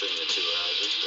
between the two houses.